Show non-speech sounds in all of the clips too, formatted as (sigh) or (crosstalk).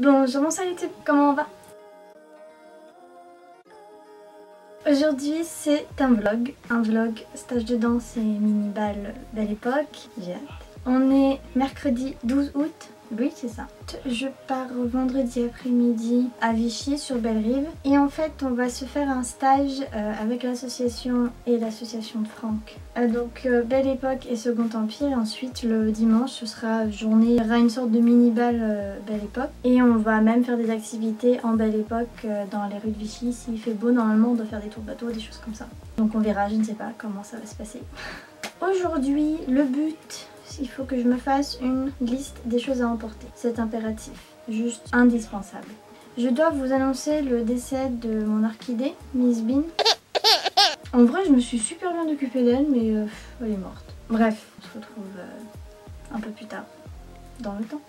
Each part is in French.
Bonjour salut YouTube, comment on va Aujourd'hui c'est un vlog, un vlog stage de danse et mini-bal belle époque, j'ai hâte. On est mercredi 12 août, oui, c'est ça. Je pars vendredi après-midi à Vichy sur Belle-Rive et en fait on va se faire un stage euh, avec l'association et l'association de Franck. Euh, donc euh, Belle Époque et Second Empire ensuite le dimanche ce sera journée, il y aura une sorte de mini-bal Belle Époque et on va même faire des activités en Belle Époque dans les rues de Vichy. S'il fait beau normalement on doit faire des tours bateaux, des choses comme ça. Donc on verra, je ne sais pas comment ça va se passer. (laughs) Aujourd'hui le but il faut que je me fasse une liste des choses à emporter. C'est impératif, juste indispensable. Je dois vous annoncer le décès de mon orchidée, Miss Bean. En vrai, je me suis super bien occupée d'elle, mais euh, elle est morte. Bref, on se retrouve euh, un peu plus tard, dans le temps.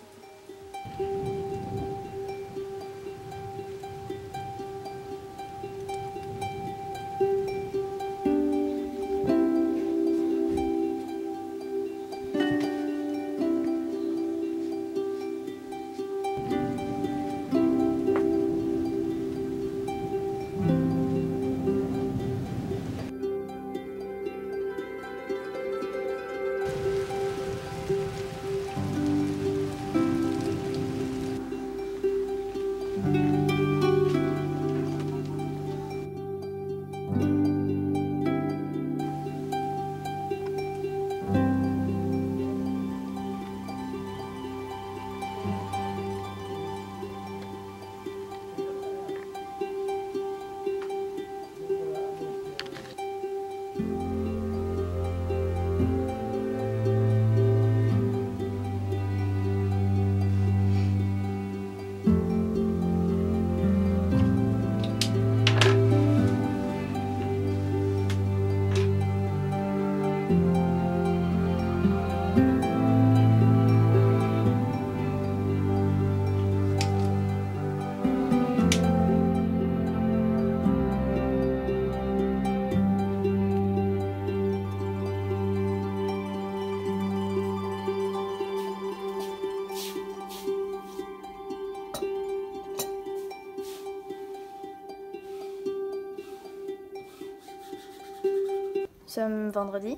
Sommes vendredi.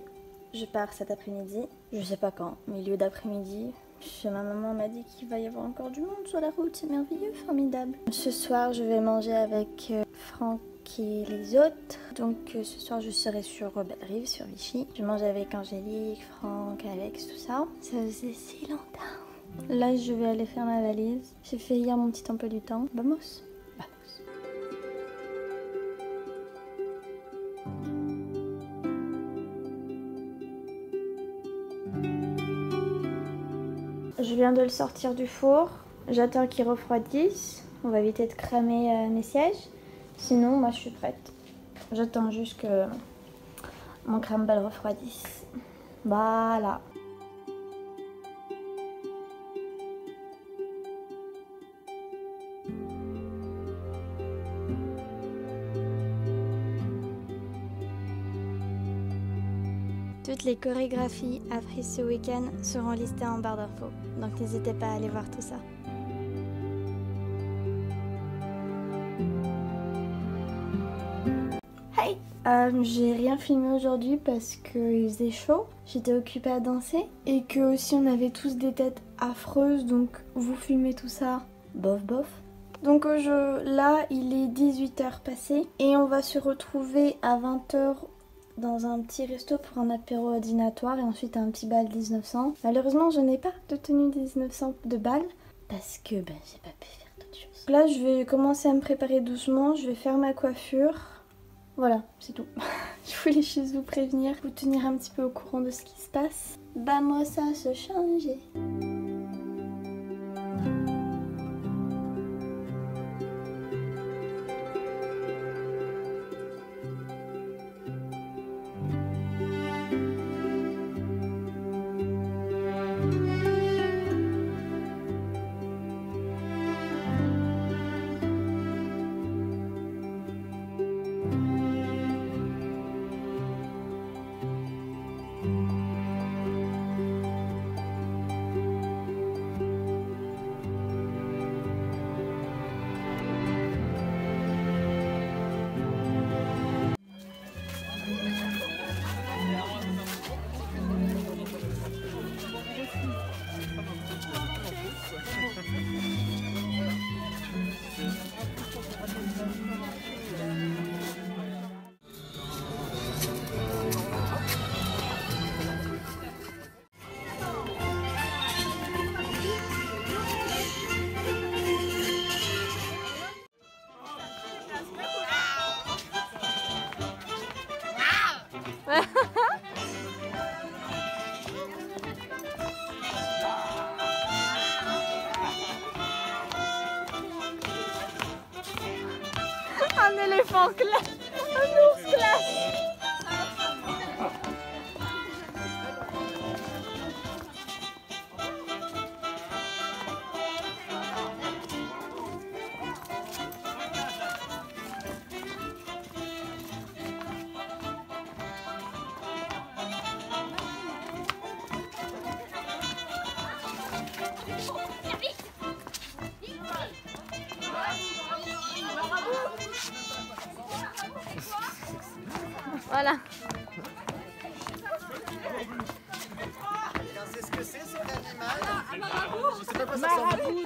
Je pars cet après-midi. Je sais pas quand, milieu d'après-midi. Ma maman m'a dit qu'il va y avoir encore du monde sur la route. C'est merveilleux, formidable. Ce soir, je vais manger avec euh, Franck et les autres. Donc euh, ce soir, je serai sur Belle-Rive, sur Vichy. Je mange avec Angélique, Franck, Alex, tout ça. Ça faisait si longtemps. Là, je vais aller faire ma valise. J'ai fait hier mon petit peu du temps. Vamos Je viens de le sortir du four. J'attends qu'il refroidisse. On va éviter de cramer euh, mes sièges. Sinon, moi, je suis prête. J'attends juste que mon crumble refroidisse. Voilà. Toutes les chorégraphies apprises ce week-end seront listées en barre d'infos, donc n'hésitez pas à aller voir tout ça. Hey! Euh, J'ai rien filmé aujourd'hui parce qu'il faisait chaud, j'étais occupée à danser. Et que aussi on avait tous des têtes affreuses donc vous filmez tout ça, bof bof. Donc je, là il est 18h passé et on va se retrouver à 20h dans un petit resto pour un apéro ordinatoire et ensuite un petit bal 1900. Malheureusement, je n'ai pas de tenue 1900 de bal parce que ben, j'ai pas pu faire d'autres choses. Là, je vais commencer à me préparer doucement, je vais faire ma coiffure. Voilà, c'est tout. (laughs) je voulais juste vous prévenir, vous tenir un petit peu au courant de ce qui se passe. Bah moi ça se changer. Un éléphant classe Un ours classe Voilà. C'est ce que c'est cet animal Je sais pas quoi ça Marabout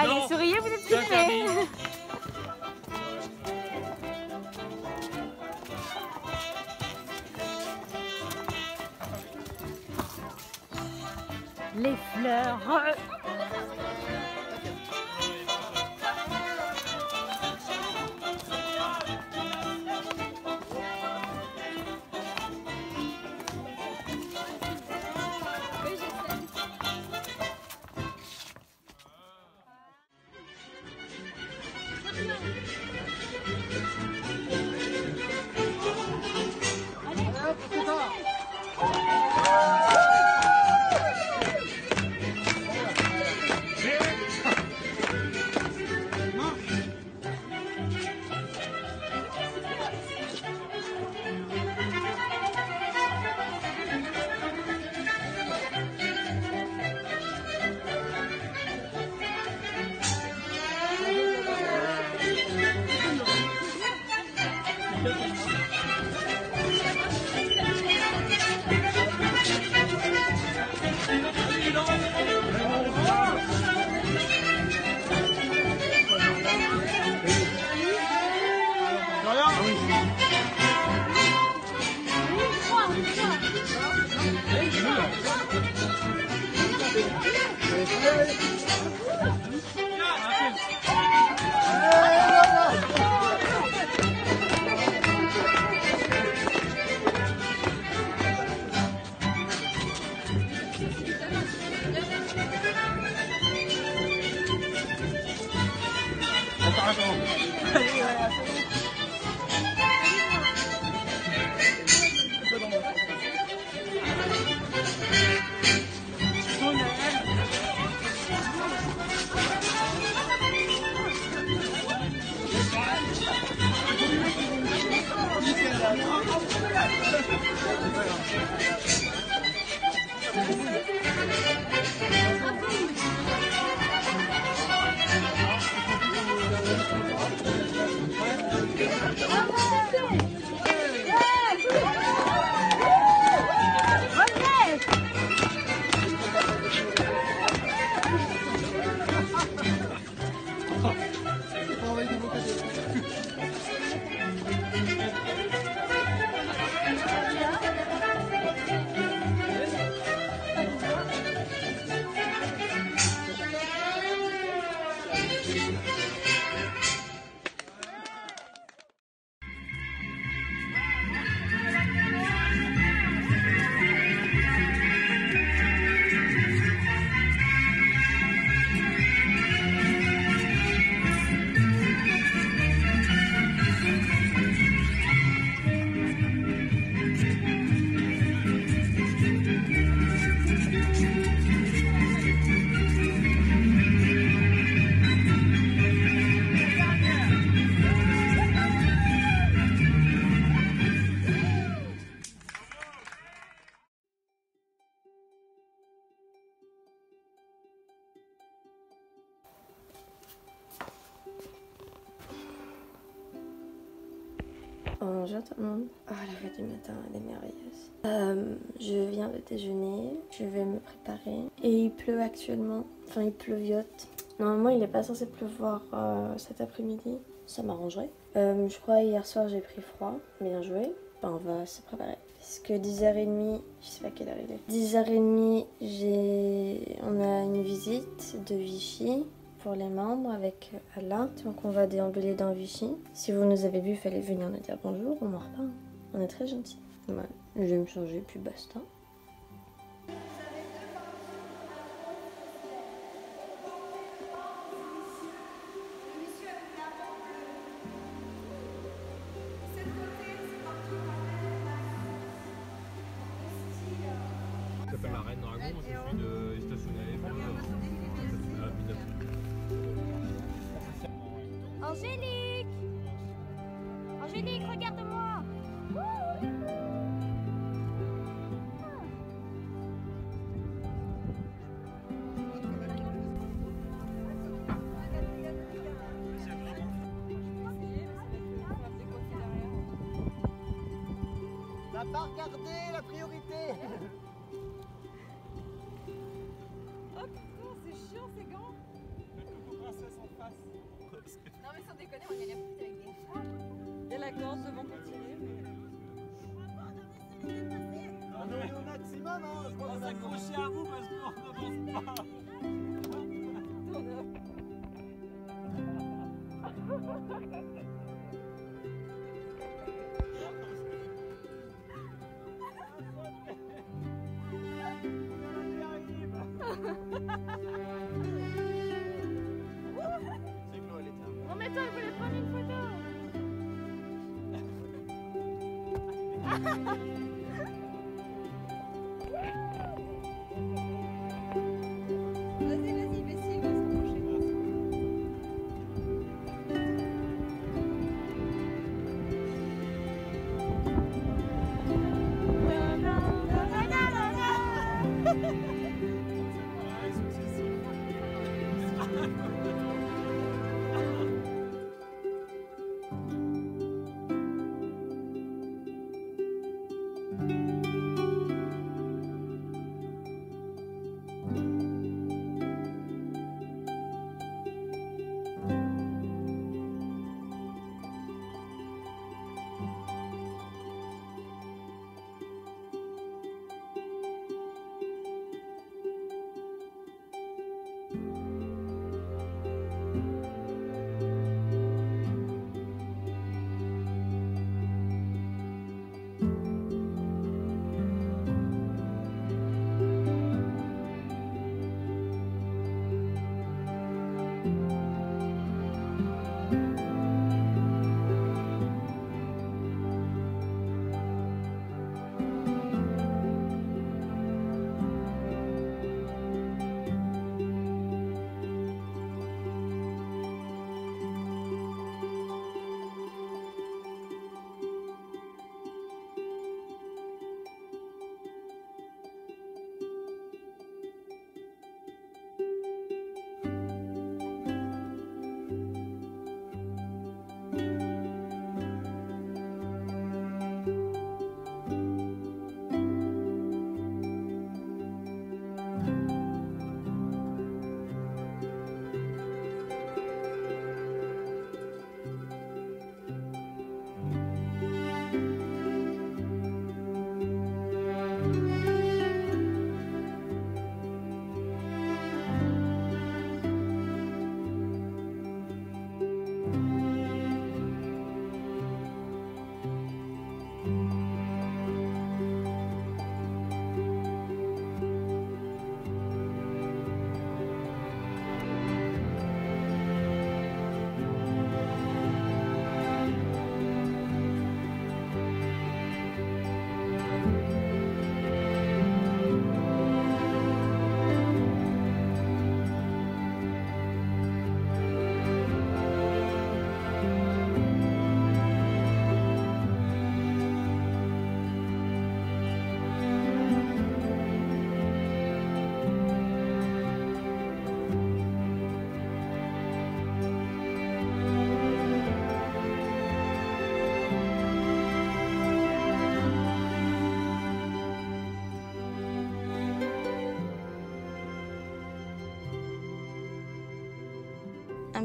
Allez, souriez, vous êtes filmés Les fleurs Bonjour. Oh, la voix du matin, elle est merveilleuse. Euh, je viens de déjeuner, je vais me préparer. Et il pleut actuellement, enfin il pleuviote. Normalement il n'est pas censé pleuvoir euh, cet après-midi. ça m'arrangerait. Euh, je crois hier soir j'ai pris froid, bien joué. Ben, on va se préparer. Parce que 10h30, je sais pas quelle heure il est. 10h30, j'ai... on a une visite de Vichy pour les membres avec Alain. Donc on va déambuler dans Vichy. Si vous nous avez vu, il fallait venir nous dire bonjour, on mord pas. On est très gentils. Je vais me changer, puis basta. Ça s'appelle la Reine Dragon, je Angélique. Angélique, regarde-moi. T'as pas regardé la priorité au maximum, hein je crois qu'on a s'accrocher à vous parce qu'on n'avance pas. (laughs) C'est mais prendre une photo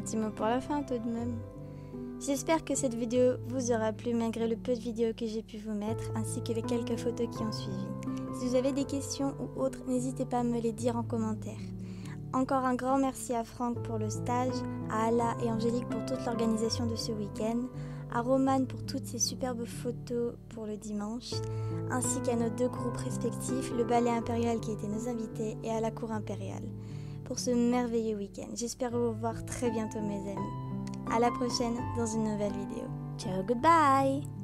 petit mot pour la fin tout de même. J'espère que cette vidéo vous aura plu malgré le peu de vidéos que j'ai pu vous mettre ainsi que les quelques photos qui ont suivi. Si vous avez des questions ou autres, n'hésitez pas à me les dire en commentaire. Encore un grand merci à Franck pour le stage, à Ala et Angélique pour toute l'organisation de ce week-end, à Roman pour toutes ses superbes photos pour le dimanche, ainsi qu'à nos deux groupes respectifs, le ballet impérial qui était nos invités et à la cour impériale, pour ce merveilleux week-end. J'espère vous voir très bientôt mes amis. À la prochaine dans une nouvelle vidéo. Ciao, goodbye